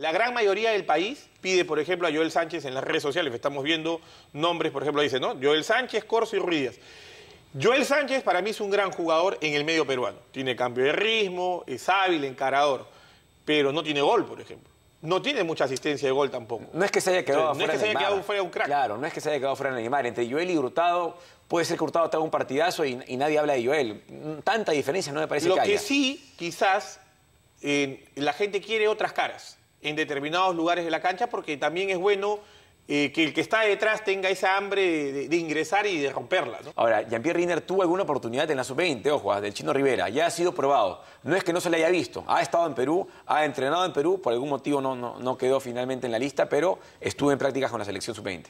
La gran mayoría del país pide, por ejemplo, a Joel Sánchez en las redes sociales. Estamos viendo nombres, por ejemplo, dice, ¿no? Joel Sánchez, Corso y Ruiz. Joel Sánchez para mí es un gran jugador en el medio peruano. Tiene cambio de ritmo, es hábil, encarador, pero no tiene gol, por ejemplo. No tiene mucha asistencia de gol tampoco. No es que se haya quedado sea, no fuera es que se haya quedado fuera un crack. Claro, no es que se haya quedado fuera Neymar. Entre Joel y Hurtado, puede ser que Hurtado te haga un partidazo y, y nadie habla de Joel. Tanta diferencia no me parece Lo que que haya. sí, quizás, eh, la gente quiere otras caras en determinados lugares de la cancha porque también es bueno eh, que el que está detrás tenga esa hambre de, ingresar y de romperla. Ahora, Jean-Pierre Riner tuvo alguna oportunidad en la sub-20, ojo, ah, del Chino Rivera, ya ha sido probado. No es que no se le haya visto, ha estado en Perú, ha entrenado en Perú, por algún motivo no, no, no quedó finalmente en la lista, pero estuvo en prácticas con la selección sub-20.